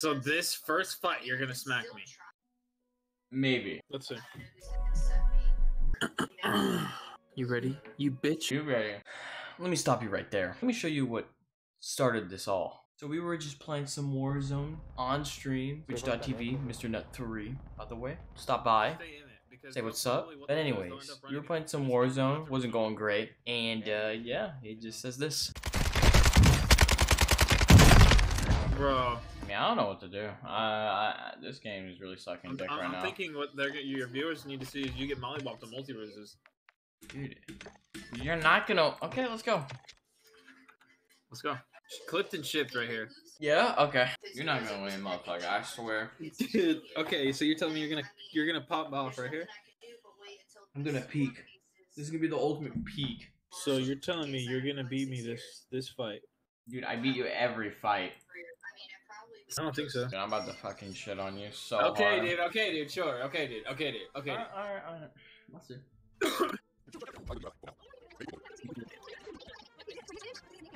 So this first fight, you're gonna smack me. Maybe. Let's see. you ready? You bitch. You ready? Let me stop you right there. Let me show you what started this all. So we were just playing some Warzone on stream, twitch.tv, Mr. Nutt3, by the way. Stop by, Stay in it, because say what's up. But they'll do is they'll anyways, end up we were playing some Warzone, wasn't going great, and uh, yeah, he just says this. Bro, I mean, I don't know what to do. Uh, I, this game is really sucking I'm, dick I'm, right I'm now. thinking what they're gonna, your viewers need to see is you get mollywopped on Multiversus. Dude, you're not gonna. Okay, let's go. Let's go. Clipped and shipped right here. Yeah. Okay. You're not gonna win, motherfucker. I swear. Dude, okay, so you're telling me you're gonna you're gonna pop off right here? I'm gonna peak. This is gonna be the ultimate peak. So you're telling me you're gonna beat me this this fight? Dude, I beat you every fight. I don't think so. Dude, I'm about to fucking shit on you so Okay, hard. dude. Okay, dude. Sure. Okay, dude. Okay, dude. Okay. Alright, alright, alright. Let's see.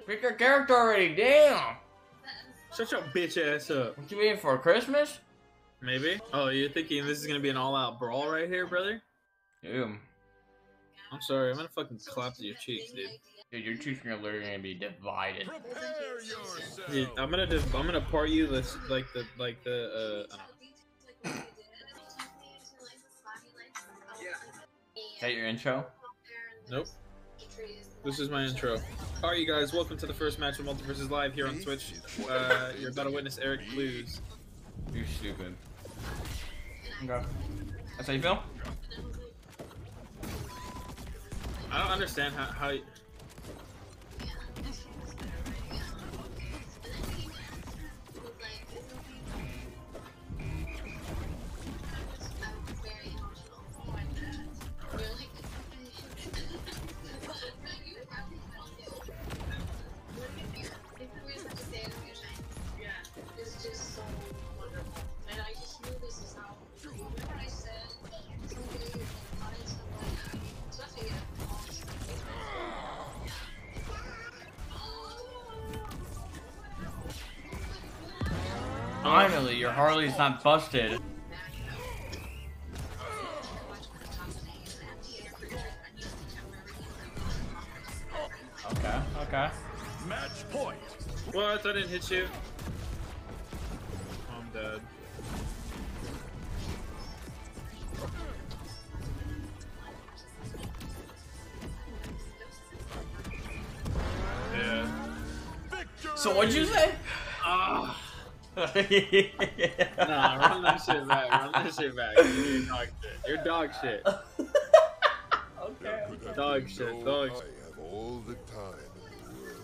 Pick your character already, damn! Shut your bitch ass up. What you mean for Christmas? Maybe. Oh, you're thinking this is gonna be an all-out brawl right here, brother? Dude, I'm sorry. I'm gonna fucking clap to your cheeks, dude. dude, your cheeks are literally gonna be divided. Prepare yourself. Dude, I'm gonna div- I'm gonna part you this like the like the uh. I don't know. Is that your intro? Nope. This is my intro. Alright, you guys, welcome to the first match of Multiversus Live here on Twitch. Uh, you're about to witness Eric Blues. You're stupid. Okay. That's how you feel? I don't understand how, how Finally, your Harley's not busted. Okay, okay. Match point. What? I didn't hit you. I'm dead. Yeah. So what'd you say? Ah. Okay. Nah, run that shit back. Run that shit back. You're dog shit. You're dog shit. There could have Dog shit, no dog I have all the time in the world.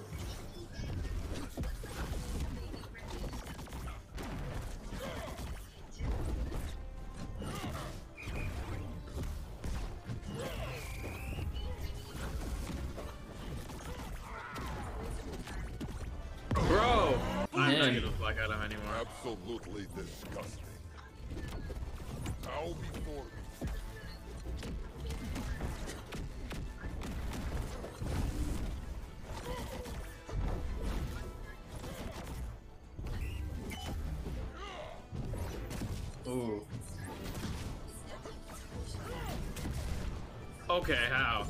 Bro! I'm not gonna fuck out of him anymore. Absolutely disgusting. Bow before me. Ooh. Okay, how?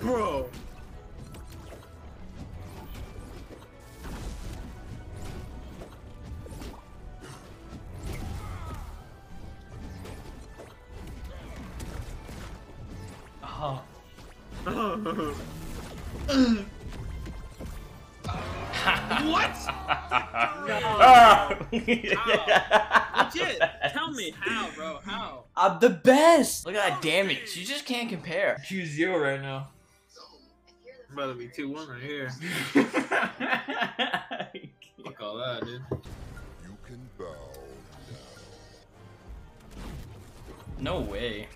Bro! What? Ah. Legit! Tell me how, bro. How? I'm the best. Look at that damage. You just can't compare. Choose zero right now. I'm about to be 2 1 right here. Fuck all that, dude. You can bow now. no way.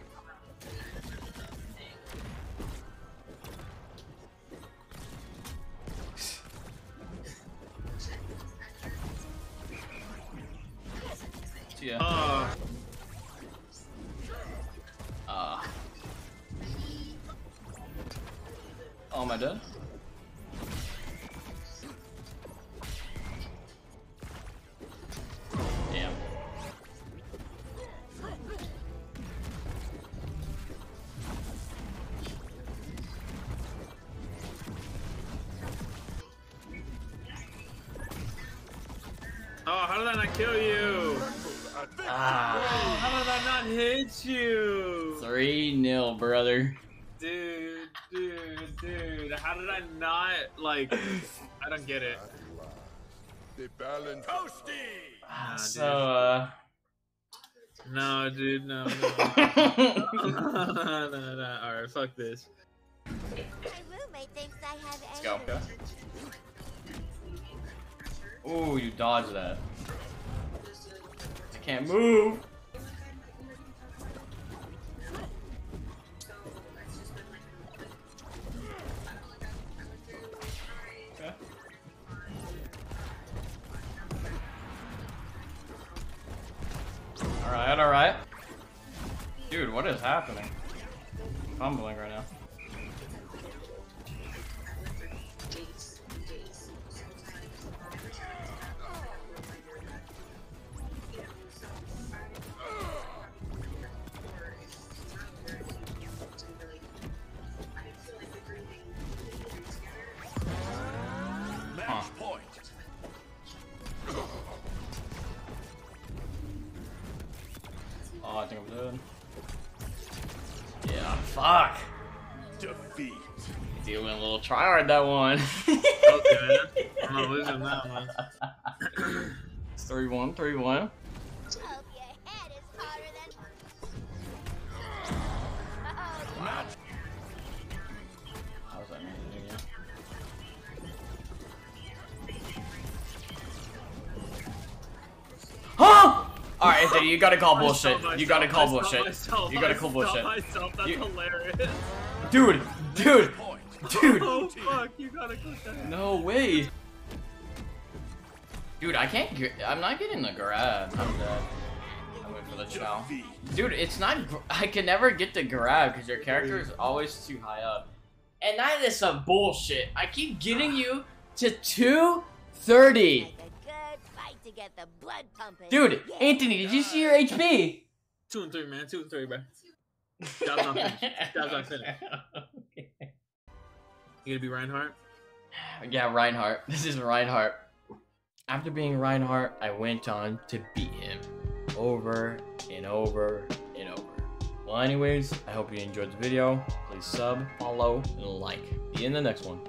Yeah. Uh. Uh. Oh, am I dead? Damn. Oh, how did I not kill you? Oh, Ah. how did I not hit you? 3 0, brother. Dude, dude, dude. How did I not, like, I don't get it. At last. The balance. Ah, so, uh. No, dude, no, no. no, no, no. Alright, fuck this. My roommate thinks I have Let's go. energy. Ooh, you dodged that. Can't move. Alright, alright. Dude, what is happening? I'm fumbling right now. Think I'm dead. Yeah, fuck. Defeat. Dude went a little tryhard that one. Okay. I'm not losing that one. It's 3 Anthony, you gotta call bullshit. You gotta call bullshit. You gotta call bullshit. That's You- hilarious. Dude, dude, dude. Oh fuck, you gotta click that. No way. Dude, I can't get. I'm not getting the grab. I'm dead. I'm for the chow. Dude, it's not. I can never get the grab because your character is always too high up. And that is some bullshit. I keep getting you to 230. Like a good fight to get the blood pumping. Dude, Yeah. Anthony, did you see your HP? Two and three, man. Two and three, bro. Job's not finished. Job's not finished. You gonna be Reinhardt? Yeah, Reinhardt. This is Reinhardt. After being Reinhardt, I went on to beat him over and over and over. Well, anyways, I hope you enjoyed the video. Please sub, follow, and like. See you in the next one.